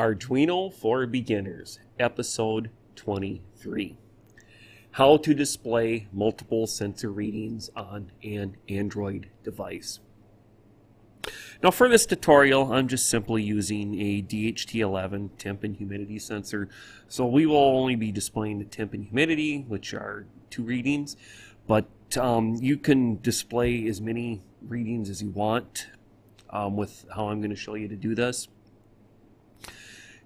Arduino for Beginners, Episode 23 How to Display Multiple Sensor Readings on an Android Device. Now for this tutorial, I'm just simply using a DHT11 temp and humidity sensor. So we will only be displaying the temp and humidity, which are two readings, but um, you can display as many readings as you want um, with how I'm going to show you to do this.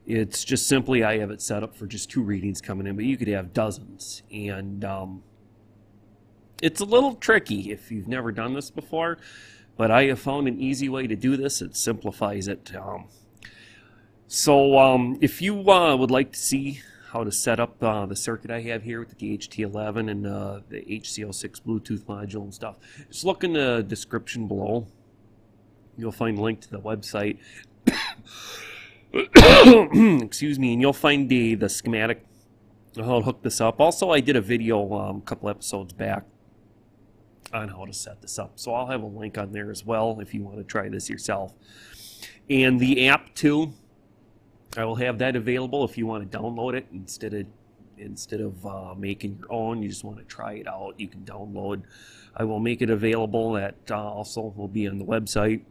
It's just simply I have it set up for just two readings coming in, but you could have dozens. And um, it's a little tricky if you've never done this before, but I have found an easy way to do this. It simplifies it. Um, so um, if you uh, would like to see how to set up uh, the circuit I have here with the DHT11 and uh, the HC06 Bluetooth module and stuff, just look in the description below. You'll find a link to the website. excuse me, and you'll find the, the schematic to hook this up. Also, I did a video um, a couple episodes back on how to set this up. So I'll have a link on there as well if you want to try this yourself. And the app too, I will have that available if you want to download it instead of instead of uh, making your own. You just want to try it out. You can download. I will make it available. That uh, also will be on the website.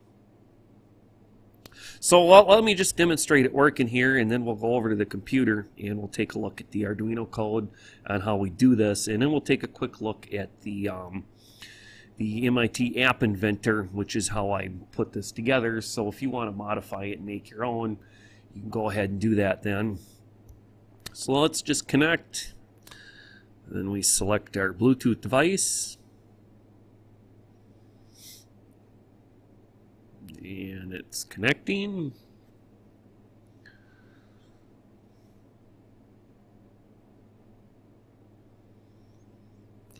So well, let me just demonstrate it working here and then we'll go over to the computer and we'll take a look at the Arduino code on how we do this and then we'll take a quick look at the um, the MIT App Inventor which is how I put this together. So if you want to modify it and make your own you can go ahead and do that then. So let's just connect. Then we select our Bluetooth device and it's connecting.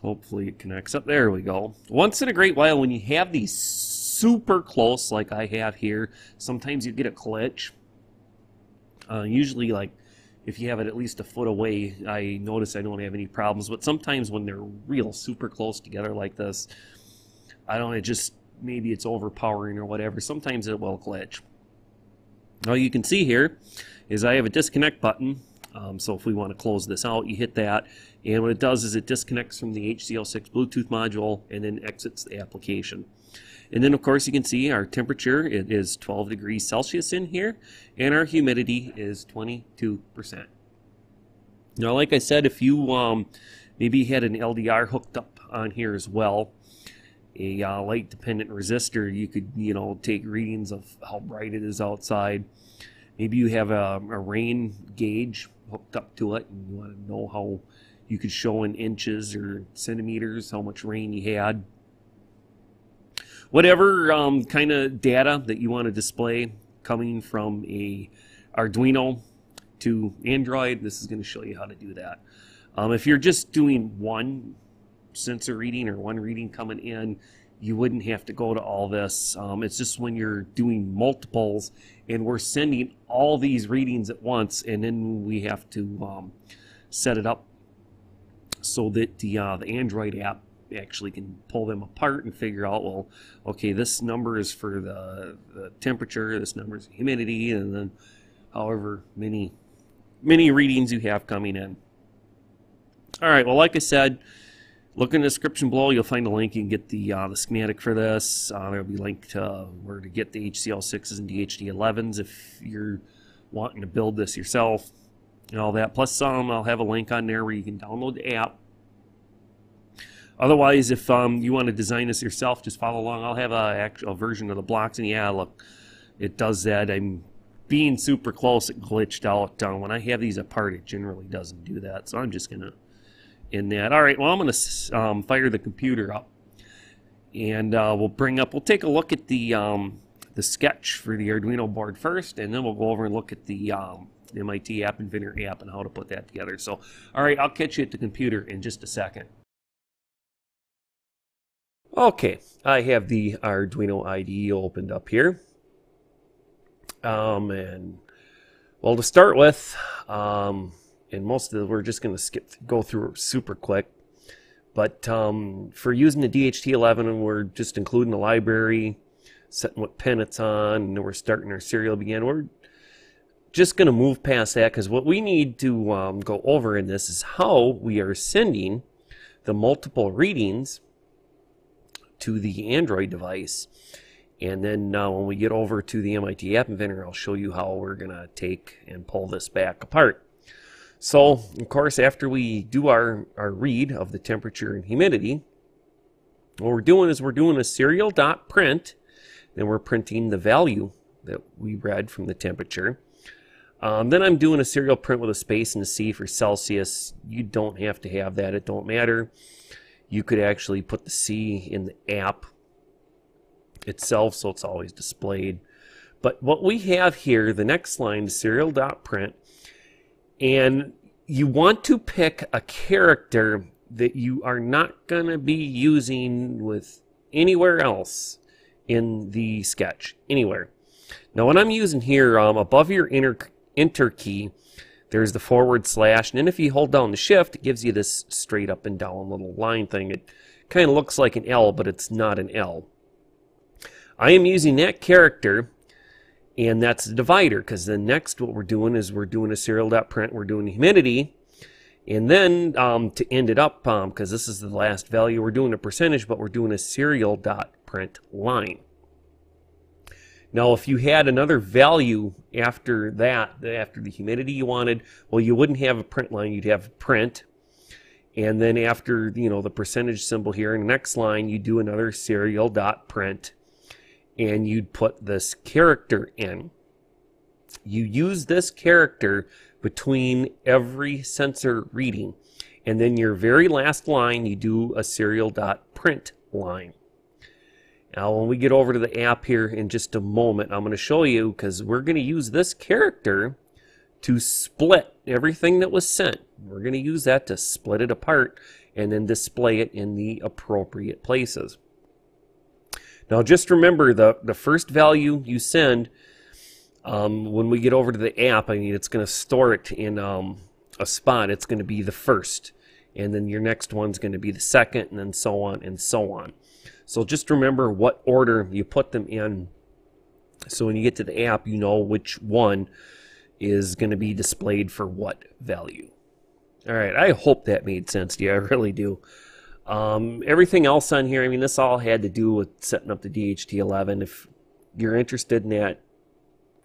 Hopefully it connects up. There we go. Once in a great while, when you have these super close, like I have here, sometimes you get a glitch. Uh, usually, like if you have it at least a foot away, I notice I don't have any problems. But sometimes when they're real super close together like this, I don't. It just maybe it's overpowering or whatever. Sometimes it will glitch. All you can see here is I have a disconnect button. Um, so if we want to close this out, you hit that. And what it does is it disconnects from the HC06 Bluetooth module and then exits the application. And then of course you can see our temperature it is 12 degrees Celsius in here and our humidity is 22%. Now like I said, if you um, maybe had an LDR hooked up on here as well, a uh, light dependent resistor, you could, you know, take readings of how bright it is outside. Maybe you have a, a rain gauge hooked up to it and you want to know how you could show in inches or centimeters how much rain you had. Whatever um, kind of data that you want to display coming from a Arduino to Android, this is going to show you how to do that. Um, if you're just doing one sensor reading or one reading coming in, you wouldn't have to go to all this. Um, it's just when you're doing multiples and we're sending all these readings at once, and then we have to um, set it up so that the uh, the Android app actually can pull them apart and figure out, well, okay, this number is for the, the temperature, this number is humidity, and then however many many readings you have coming in. All right, well, like I said, Look in the description below. You'll find a link. You can get the uh, the schematic for this. Uh, there'll be a link to where to get the HC06s and DHT11s if you're wanting to build this yourself and all that. Plus, um, I'll have a link on there where you can download the app. Otherwise, if um, you want to design this yourself, just follow along. I'll have a actual version of the blocks, and yeah, look, it does that. I'm being super close. It glitched out. Uh, when I have these apart, it generally doesn't do that. So I'm just gonna in that. All right, well, I'm going to um, fire the computer up. And uh, we'll bring up, we'll take a look at the, um, the sketch for the Arduino board first, and then we'll go over and look at the um, MIT App Inventor app and how to put that together. So, all right, I'll catch you at the computer in just a second. Okay, I have the Arduino IDE opened up here. Um, and, well, to start with, um, and most of the, we're just going to skip go through super quick. But um, for using the DHT11, and we're just including the library, setting what pin it's on, and we're starting our serial begin. We're just going to move past that because what we need to um, go over in this is how we are sending the multiple readings to the Android device. And then uh, when we get over to the MIT App Inventor, I'll show you how we're going to take and pull this back apart. So, of course, after we do our, our read of the temperature and humidity, what we're doing is we're doing a serial dot print, and we're printing the value that we read from the temperature. Um, then I'm doing a serial print with a space and a C for Celsius. You don't have to have that. It don't matter. You could actually put the C in the app itself so it's always displayed. But what we have here, the next line, serial dot print, and you want to pick a character that you are not going to be using with anywhere else in the sketch, anywhere. Now what I'm using here, um, above your inner enter key, there's the forward slash, and then if you hold down the shift, it gives you this straight up and down little line thing. It kind of looks like an L, but it's not an L. I am using that character, and that's the divider, because then next what we're doing is we're doing a serial dot print, we're doing humidity, and then um, to end it up, because um, this is the last value, we're doing a percentage, but we're doing a serial dot print line. Now, if you had another value after that, after the humidity you wanted, well, you wouldn't have a print line, you'd have print. And then after, you know, the percentage symbol here in the next line, you do another serial dot print and you'd put this character in. You use this character between every sensor reading. And then your very last line, you do a serial dot print line. Now, when we get over to the app here in just a moment, I'm going to show you because we're going to use this character to split everything that was sent. We're going to use that to split it apart and then display it in the appropriate places. Now, just remember the, the first value you send, um, when we get over to the app, I mean, it's going to store it in um, a spot. It's going to be the first. And then your next one's going to be the second, and then so on and so on. So just remember what order you put them in. So when you get to the app, you know which one is going to be displayed for what value. All right, I hope that made sense to you. I really do. Um, everything else on here, I mean, this all had to do with setting up the DHT11. If you're interested in that,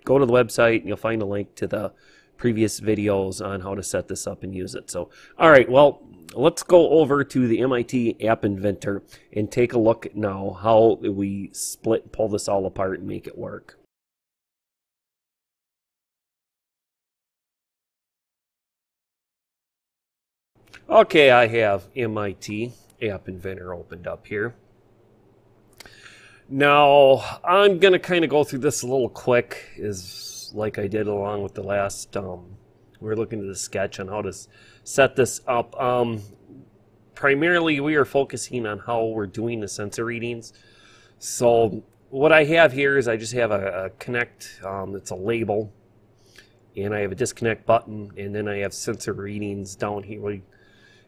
go to the website and you'll find a link to the previous videos on how to set this up and use it. So, all right, well, let's go over to the MIT App Inventor and take a look now how we split, pull this all apart and make it work. Okay, I have MIT App Inventor opened up here. Now, I'm going to kind of go through this a little quick, is like I did along with the last, um, we are looking at the sketch on how to set this up. Um, primarily, we are focusing on how we're doing the sensor readings. So what I have here is I just have a, a connect, um, it's a label, and I have a disconnect button, and then I have sensor readings down here.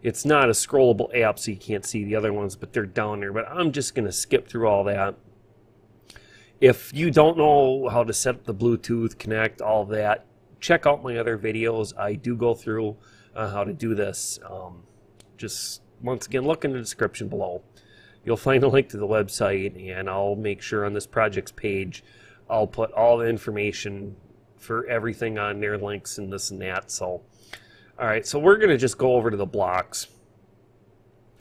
It's not a scrollable app, so you can't see the other ones, but they're down there. But I'm just going to skip through all that. If you don't know how to set up the Bluetooth, connect, all that, check out my other videos. I do go through uh, how to do this. Um, just once again, look in the description below. You'll find a link to the website, and I'll make sure on this project's page, I'll put all the information for everything on their links and this and that. So all right, so we're going to just go over to the blocks.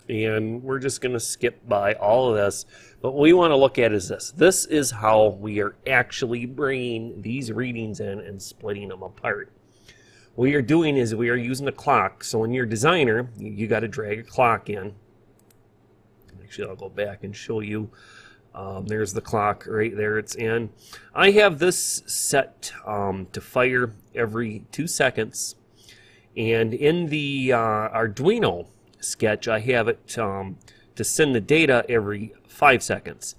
And we're just going to skip by all of this. But what we want to look at is this. This is how we are actually bringing these readings in and splitting them apart. What we are doing is we are using a clock. So in your designer, you, got to drag a clock in. Actually, I'll go back and show you. Um, there's the clock right there. It's in. I have this set um, to fire every two seconds and in the uh, Arduino sketch, I have it um, to send the data every five seconds.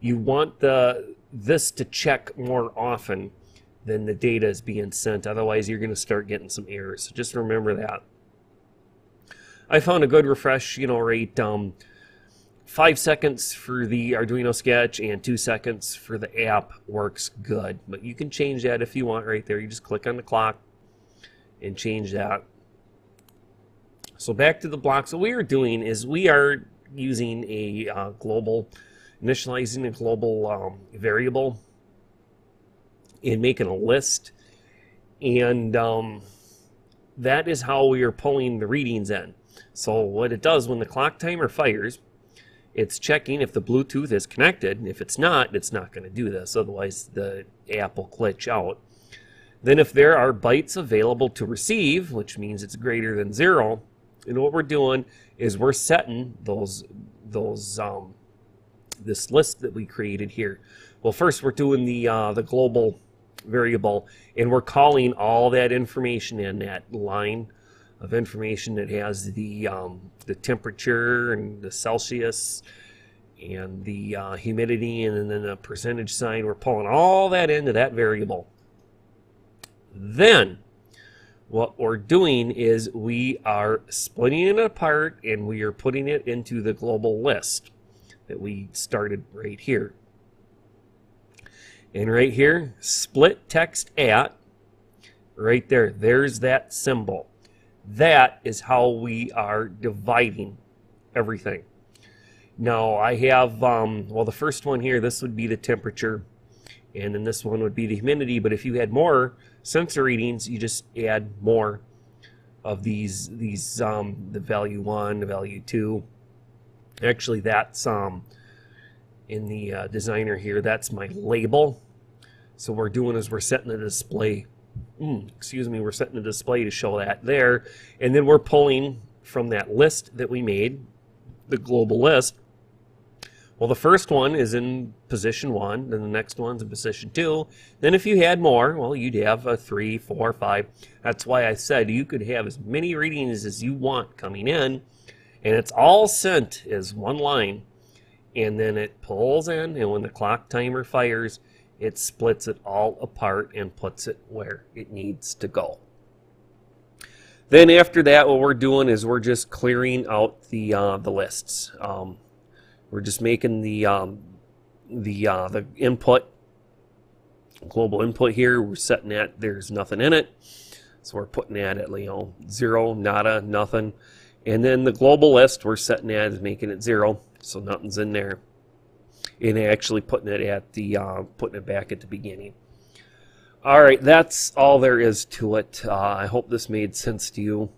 You want the this to check more often than the data is being sent. Otherwise, you're going to start getting some errors. So just remember that. I found a good refresh, you know, rate um, five seconds for the Arduino sketch and two seconds for the app works good. But you can change that if you want right there. You just click on the clock and change that. So back to the blocks. What we are doing is we are using a uh, global, initializing a global um, variable and making a list. And um, that is how we are pulling the readings in. So what it does when the clock timer fires, it's checking if the Bluetooth is connected. If it's not, it's not going to do this. Otherwise, the app will glitch out. Then if there are bytes available to receive, which means it's greater than zero, and what we're doing is we're setting those those um, this list that we created here. Well, first we're doing the uh, the global variable, and we're calling all that information in that line of information that has the um, the temperature and the Celsius and the uh, humidity and then the percentage sign. We're pulling all that into that variable. Then what we're doing is we are splitting it apart and we are putting it into the global list that we started right here. And right here, split text at, right there, there's that symbol. That is how we are dividing everything. Now I have, um, well the first one here, this would be the temperature and then this one would be the humidity, but if you had more sensor readings, you just add more of these, these um, the value 1, the value 2. Actually that's um, in the uh, designer here, that's my label. So what we're doing is we're setting the display mm, excuse me, we're setting the display to show that there. And then we're pulling from that list that we made, the global list. Well, the first one is in position one, then the next one's in position two. Then if you had more, well, you'd have a three, four, five. That's why I said you could have as many readings as you want coming in, and it's all sent as one line. And then it pulls in, and when the clock timer fires, it splits it all apart and puts it where it needs to go. Then after that, what we're doing is we're just clearing out the uh, the lists. Um, we're just making the um, the uh, the input global input here. We're setting that there's nothing in it, so we're putting that at you know zero, nada, nothing, and then the global list we're setting that as making it zero, so nothing's in there and actually putting it at the uh, putting it back at the beginning. All right, that's all there is to it. Uh, I hope this made sense to you.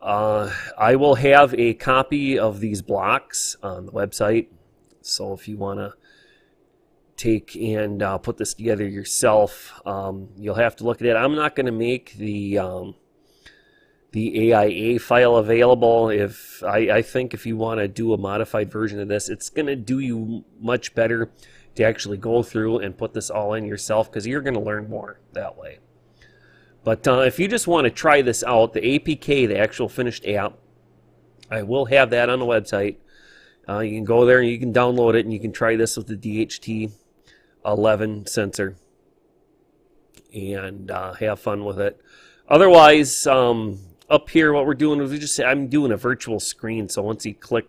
Uh, I will have a copy of these blocks on the website, so if you want to take and uh, put this together yourself, um, you'll have to look at it. I'm not going to make the um, the AIA file available. If I, I think if you want to do a modified version of this, it's going to do you much better to actually go through and put this all in yourself because you're going to learn more that way. But uh, if you just want to try this out, the APK, the actual finished app, I will have that on the website. Uh, you can go there and you can download it and you can try this with the DHT 11 sensor and uh, have fun with it. Otherwise, um, up here, what we're doing is we just I'm doing a virtual screen. So once you click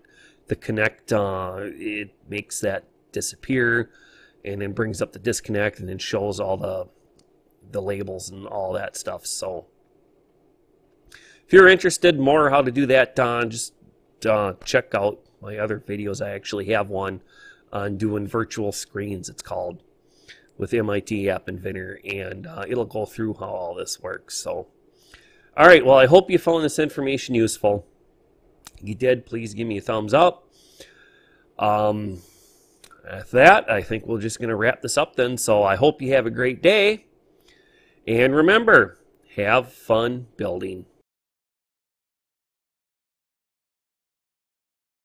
the connect, uh, it makes that disappear, and then brings up the disconnect, and then shows all the the labels and all that stuff. So if you're interested more how to do that, uh, just uh, check out my other videos. I actually have one on doing virtual screens. It's called with MIT App Inventor, and uh, it'll go through how all this works. So. All right, well, I hope you found this information useful. If you did, please give me a thumbs up. Um, with that, I think we're just going to wrap this up then. So I hope you have a great day. And remember, have fun building.